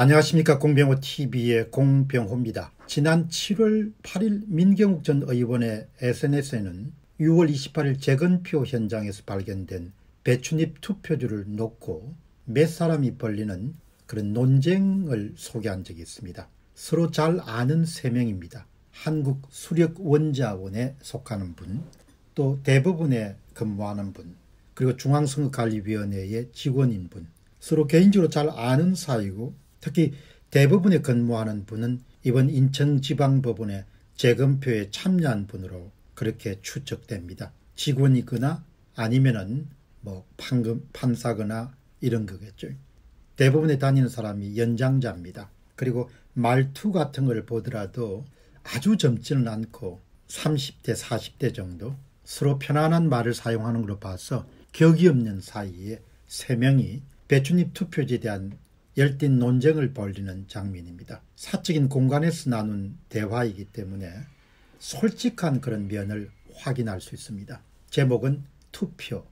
안녕하십니까 공병호 TV의 공병호입니다. 지난 7월 8일 민경욱 전 의원의 SNS에는 6월 28일 재건표 현장에서 발견된 배춧잎 투표주를 놓고 몇 사람이 벌리는 그런 논쟁을 소개한 적이 있습니다. 서로 잘 아는 세 명입니다. 한국 수력원자원에 속하는 분, 또 대부분에 근무하는 분, 그리고 중앙선거관리위원회의 직원인 분, 서로 개인적으로 잘 아는 사이고 특히 대부분에 근무하는 분은 이번 인천지방법원의 재검표에 참여한 분으로 그렇게 추측됩니다. 직원이거나 아니면은 뭐 판금, 판사거나 이런 거겠죠. 대부분에 다니는 사람이 연장자입니다. 그리고 말투 같은 걸 보더라도 아주 젊지는 않고 30대, 40대 정도 서로 편안한 말을 사용하는 걸로 봐서 격이 없는 사이에 세 명이 배춧잎 투표지에 대한 열띤 논쟁을 벌리는 장면입니다. 사적인 공간에서 나눈 대화이기 때문에 솔직한 그런 면을 확인할 수 있습니다. 제목은 투표,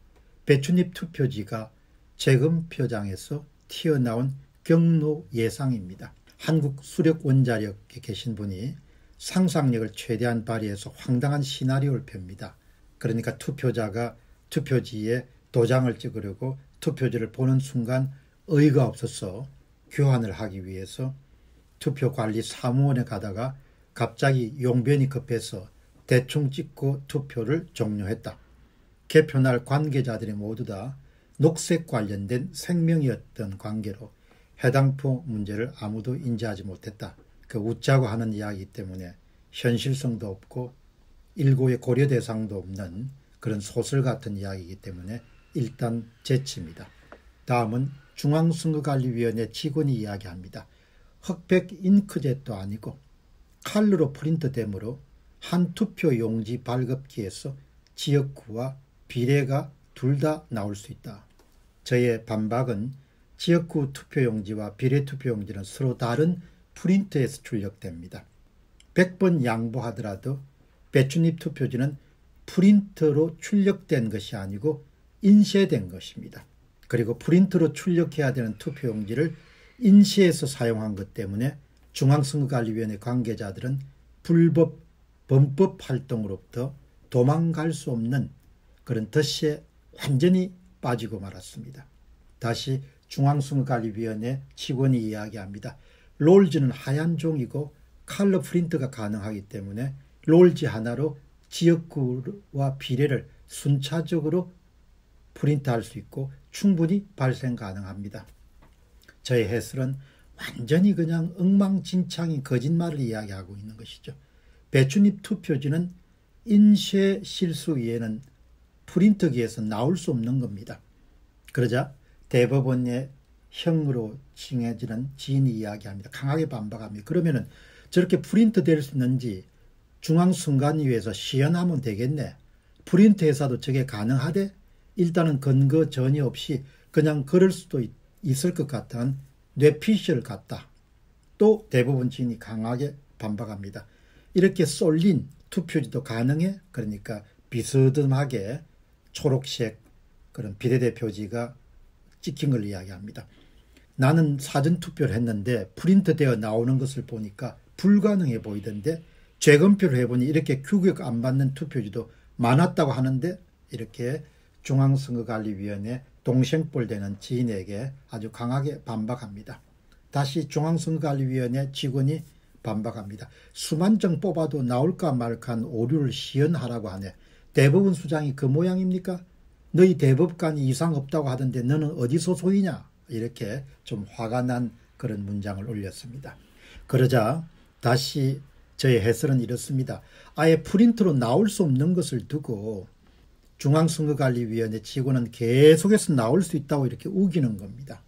배춧잎 투표지가 재검표장에서 튀어나온 경로 예상입니다. 한국 수력 원자력에 계신 분이 상상력을 최대한 발휘해서 황당한 시나리오를 펴니다. 그러니까 투표자가 투표지에 도장을 찍으려고 투표지를 보는 순간 의가 없어서 교환을 하기 위해서 투표관리 사무원에 가다가 갑자기 용변이 급해서 대충 찍고 투표를 종료했다. 개표날 관계자들이 모두 다 녹색 관련된 생명이었던 관계로 해당표 문제를 아무도 인지하지 못했다. 그 웃자고 하는 이야기 때문에 현실성도 없고 일고의 고려 대상도 없는 그런 소설 같은 이야기이기 때문에 일단 제치입니다. 다음은 중앙선거관리위원회 직원이 이야기합니다. 흑백 잉크젯도 아니고 칼로 프린트되므로 한 투표 용지 발급기에서 지역구와 비례가 둘 다 나올 수 있다. 저의 반박은 지역구 투표용지와 비례 투표용지는 서로 다른 프린트에서 출력됩니다. 100번 양보하더라도 배춧잎 투표지는 프린터로 출력된 것이 아니고 인쇄된 것입니다. 그리고 프린트로 출력해야 되는 투표용지를 인쇄해서 사용한 것 때문에 중앙선거관리위원회 관계자들은 불법 범법 활동으로부터 도망갈 수 없는 그런 덫에 완전히 빠지고 말았습니다. 다시 중앙선거관리위원회 직원이 이야기합니다. 롤즈는 하얀 종이고 칼러 프린트가 가능하기 때문에 롤지 하나로 지역구와 비례를 순차적으로 프린트할 수 있고 충분히 발생 가능합니다. 저의 해설은 완전히 그냥 엉망진창인 거짓말을 이야기하고 있는 것이죠. 배춧잎 투표지는 인쇄 실수 위에는 프린터기에서 나올 수 없는 겁니다. 그러자 대법원의 형으로 칭해지는 지인이 이야기합니다. 강하게 반박합니다. 그러면은 저렇게 프린트 될 수 있는지 중앙선관위에서 시연하면 되겠네. 프린트 회사도 저게 가능하대? 일단은 근거 전혀 없이 그냥 그럴 수도 있, 을 것 같은 뇌피셜 같다. 또 대부분 지인이 강하게 반박합니다. 이렇게 쏠린 투표지도 가능해? 그러니까 비스듬하게 초록색 그런 비례대표지가 찍힌 걸 이야기합니다. 나는 사전 투표를 했는데 프린트되어 나오는 것을 보니까 불가능해 보이던데 재검표를 해보니 이렇게 규격 안 받는 투표지도 많았다고 하는데 이렇게 중앙선거관리위원회 동생볼되는 지인에게 아주 강하게 반박합니다. 다시 중앙선거관리위원회 직원이 반박합니다. 수만 정 뽑아도 나올까 말까한 오류를 시연하라고 하네. 대법원 수장이 그 모양입니까? 너희 대법관이 이상 없다고 하던데 너는 어디 소속이냐? 이렇게 좀 화가 난 그런 문장을 올렸습니다. 그러자 다시 저의 해설은 이렇습니다. 아예 프린트로 나올 수 없는 것을 두고 중앙선거관리위원회 직원은 계속해서 나올 수 있다고 이렇게 우기는 겁니다.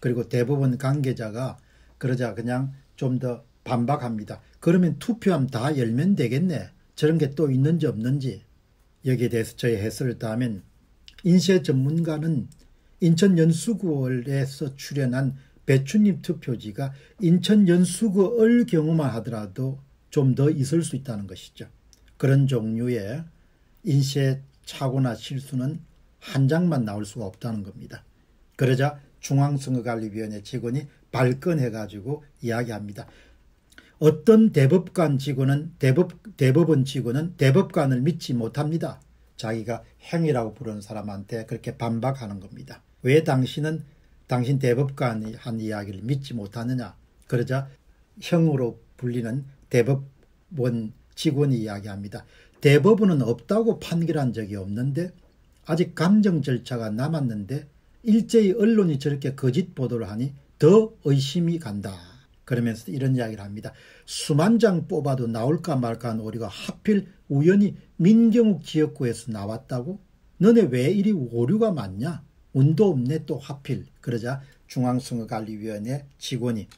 그리고 대부분 관계자가 그러자 그냥 좀 더 반박합니다. 그러면 투표함 다 열면 되겠네. 저런 게 또 있는지 없는지 여기에 대해서 저희 해설을 다하면 인쇄 전문가는 인천 연수구에서 출연한 배추잎 투표지가 인천 연수구을 경우만 하더라도 좀 더 있을 수 있다는 것이죠. 그런 종류의 인쇄 착오나 실수는 한 장만 나올 수가 없다는 겁니다. 그러자 중앙선거관리위원회 직원이 발끈해가지고 이야기합니다. 어떤 대법관 직원은 대법, 대법원 직원은 대법관을 믿지 못합니다. 자기가 행위라고 부르는 사람한테 그렇게 반박하는 겁니다. 왜 당신은 당신 대법관이 한 이야기를 믿지 못하느냐. 그러자 형으로 불리는 대법원 직원이 이야기합니다. 대법원은 없다고 판결한 적이 없는데 아직 감정 절차가 남았는데 일제히 언론이 저렇게 거짓 보도를 하니 더 의심이 간다. 그러면서 이런 이야기를 합니다. 수만 장 뽑아도 나올까 말까 한 오류가 하필 우연히 민경욱 지역구에서 나왔다고? 너네 왜 이리 오류가 많냐? 운도 없네 또 하필. 그러자 중앙선거관리위원회 직원이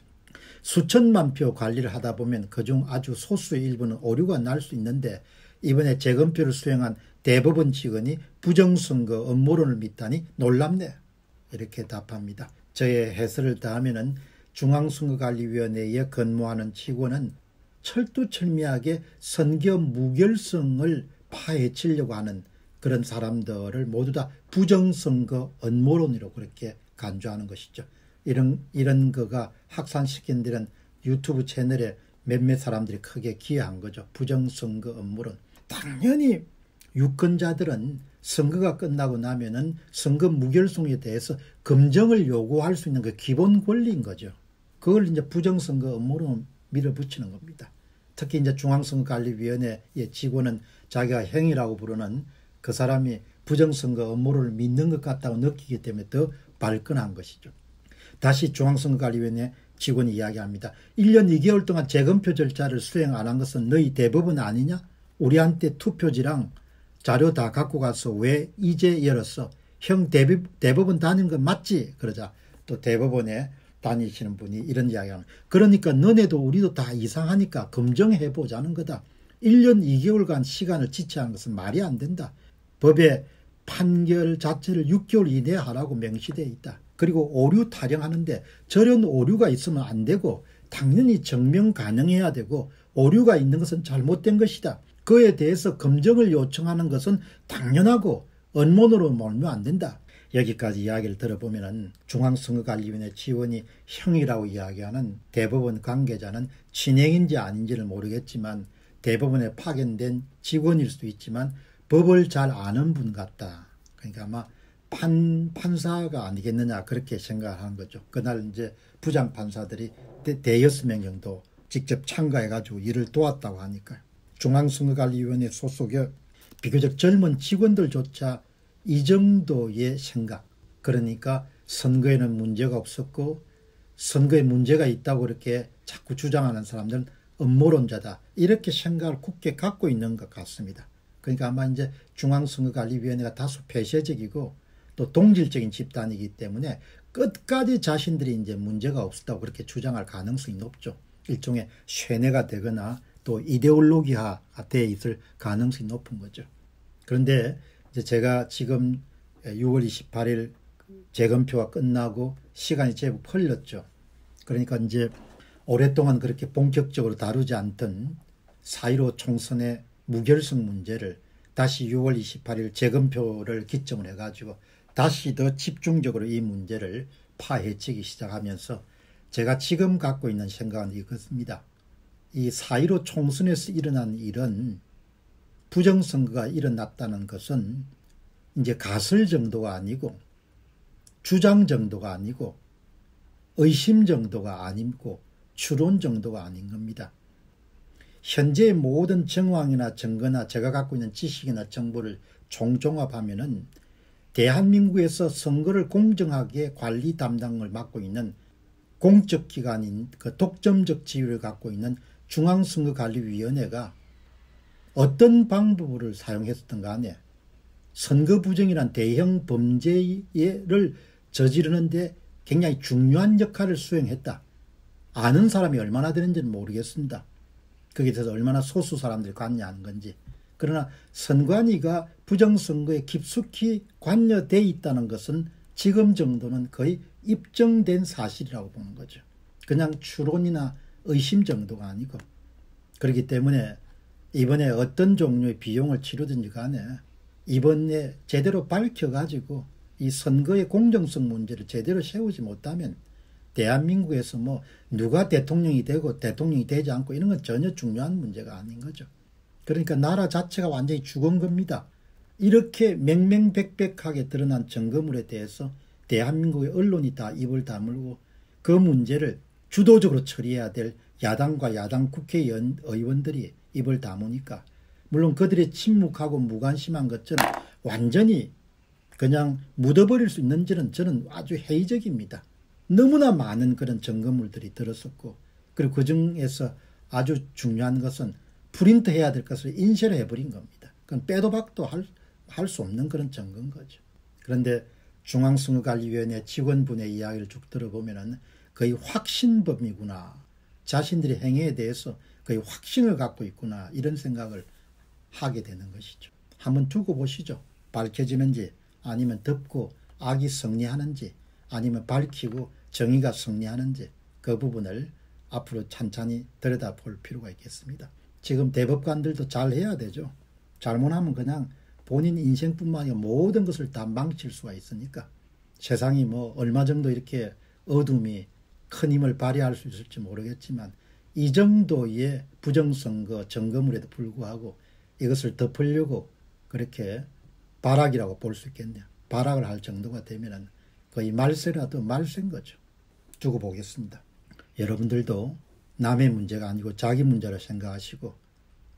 수천만 표 관리를 하다 보면 그중 아주 소수의 일부는 오류가 날 수 있는데 이번에 재검표를 수행한 대법원 직원이 부정선거 업무론을 믿다니 놀랍네. 이렇게 답합니다. 저의 해설을 다하면은 중앙선거관리위원회에 근무하는 직원은 철두철미하게 선거 무결성을 파헤치려고 하는 그런 사람들을 모두 다 부정선거 업무론으로 그렇게 간주하는 것이죠. 이런, 이런 거가 확산시킨 데는 유튜브 채널에 몇몇 사람들이 크게 기여한 거죠. 부정선거 업무론. 당연히 유권자들은 선거가 끝나고 나면은 선거 무결성에 대해서 검증을 요구할 수 있는 그 기본 권리인 거죠. 그걸 이제 부정선거 업무로 밀어붙이는 겁니다. 특히 이제 중앙선거관리위원회의 직원은 자기가 행위라고 부르는 그 사람이 부정선거 업무를 믿는 것 같다고 느끼기 때문에 더 발끈한 것이죠. 다시 중앙선거관리위원회 직원이 이야기합니다. 1년 2개월 동안 재검표 절차를 수행 안 한 것은 너희 대법원 아니냐? 우리한테 투표지랑 자료 다 갖고 가서 왜 이제 열었어? 형 대법원 다닌 거 맞지? 그러자 또 대법원에 다니시는 분이 이런 이야기하는 그러니까 너네도 우리도 다 이상하니까 검증해 보자는 거다. 1년 2개월간 시간을 지체하는 것은 말이 안 된다. 법에 판결 자체를 6개월 이내에 하라고 명시되어 있다. 그리고 오류 타령하는데 저런 오류가 있으면 안 되고 당연히 증명 가능해야 되고 오류가 있는 것은 잘못된 것이다. 그에 대해서 검증을 요청하는 것은 당연하고 언론으로 몰면 안 된다. 여기까지 이야기를 들어보면 중앙선거관리위원회 지원이 형이라고 이야기하는 대법원 관계자는 진행인지 아닌지를 모르겠지만 대법원에 파견된 직원일 수도 있지만 법을 잘 아는 분 같다. 그러니까 아마 판, 판사가 아니겠느냐 그렇게 생각하는 거죠. 그날 이제 부장 판사들이 대, 여섯 명 정도 직접 참가해가지고 일을 도왔다고 하니까요. 중앙선거관리위원회 소속의 비교적 젊은 직원들조차 이 정도의 생각 그러니까 선거에는 문제가 없었고 선거에 문제가 있다고 이렇게 자꾸 주장하는 사람들은 음모론자다 이렇게 생각을 굳게 갖고 있는 것 같습니다. 그러니까 아마 이제 중앙선거관리위원회가 다소 폐쇄적이고 또 동질적인 집단이기 때문에 끝까지 자신들이 이제 문제가 없었다고 그렇게 주장할 가능성이 높죠. 일종의 쇠뇌가 되거나 또 이데올로기화 되어 있을 가능성이 높은 거죠. 그런데 이제 제가 지금 6월 28일 재검표가 끝나고 시간이 제법 흘렀죠. 그러니까 이제 오랫동안 그렇게 본격적으로 다루지 않던 4.15 총선의 무결성 문제를 다시 6월 28일 재검표를 기점으로 해가지고 다시 더 집중적으로 이 문제를 파헤치기 시작하면서 제가 지금 갖고 있는 생각은 이것입니다. 이4.15 총선에서 일어난 일은 부정선거가 일어났다는 것은 이제 가설 정도가 아니고 주장 정도가 아니고 의심 정도가 아니고 추론 정도가 아닌 겁니다. 현재의 모든 정황이나 증거나 제가 갖고 있는 지식이나 정보를 총종합하면 은 대한민국에서 선거를 공정하게 관리 담당을 맡고 있는 공적 기관인 그 독점적 지위를 갖고 있는 중앙선거관리위원회가 어떤 방법을 사용했었던 간에 선거 부정이란 대형 범죄를 저지르는데 굉장히 중요한 역할을 수행했다. 아는 사람이 얼마나 되는지는 모르겠습니다. 거기에 대해서 얼마나 소수 사람들이 관여하는 건지. 그러나 선관위가 부정선거에 깊숙이 관여돼 있다는 것은 지금 정도는 거의 입증된 사실이라고 보는 거죠. 그냥 추론이나 의심 정도가 아니고 그렇기 때문에 이번에 어떤 종류의 비용을 치르든지 간에 이번에 제대로 밝혀가지고 이 선거의 공정성 문제를 제대로 세우지 못하면 대한민국에서 뭐 누가 대통령이 되고 대통령이 되지 않고 이런 건 전혀 중요한 문제가 아닌 거죠. 그러니까 나라 자체가 완전히 죽은 겁니다. 이렇게 맹맹백백하게 드러난 증거물에 대해서 대한민국의 언론이 다 입을 다물고 그 문제를 주도적으로 처리해야 될 야당과 야당 국회의원들이 입을 다무니까 물론 그들의 침묵하고 무관심한 것처럼 완전히 그냥 묻어버릴 수 있는지는 저는 아주 회의적입니다. 너무나 많은 그런 점검물들이 들었었고 그리고 그 중에서 아주 중요한 것은 프린트 해야 될 것을 인쇄를 해버린 겁니다. 그건 빼도 박도 할 수 없는 그런 점검 거죠. 그런데 중앙선거관리위원회 직원분의 이야기를 쭉 들어보면 거의 확신범이구나. 자신들의 행위에 대해서 거의 확신을 갖고 있구나. 이런 생각을 하게 되는 것이죠. 한번 두고 보시죠. 밝혀지는지 아니면 덮고 악이 승리하는지 아니면 밝히고 정의가 승리하는지 그 부분을 앞으로 찬찬히 들여다볼 필요가 있겠습니다. 지금 대법관들도 잘 해야 되죠. 잘못하면 그냥 본인 인생뿐만 아니라 모든 것을 다 망칠 수가 있으니까 세상이 뭐 얼마 정도 이렇게 어둠이 큰 힘을 발휘할 수 있을지 모르겠지만 이 정도의 부정선거 점검물에도 불구하고 이것을 덮으려고 그렇게 발악이라고 볼 수 있겠네요. 발악을 할 정도가 되면 거의 말세라도 말세인 거죠. 두고 보겠습니다. 여러분들도 남의 문제가 아니고 자기 문제로 생각하시고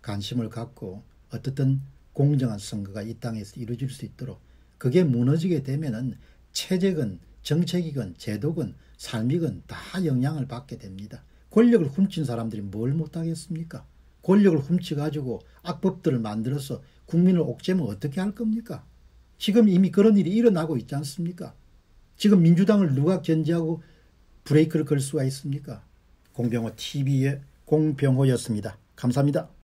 관심을 갖고 어떻든 공정한 선거가 이 땅에서 이루어질 수 있도록 그게 무너지게 되면은 체제건 정책이건 제도건 삶이건 다 영향을 받게 됩니다. 권력을 훔친 사람들이 뭘 못하겠습니까? 권력을 훔쳐가지고 악법들을 만들어서 국민을 옥죄면 어떻게 할 겁니까? 지금 이미 그런 일이 일어나고 있지 않습니까? 지금 민주당을 누가 견제하고 브레이크를 걸 수가 있습니까? 공병호 TV의 공병호였습니다. 감사합니다.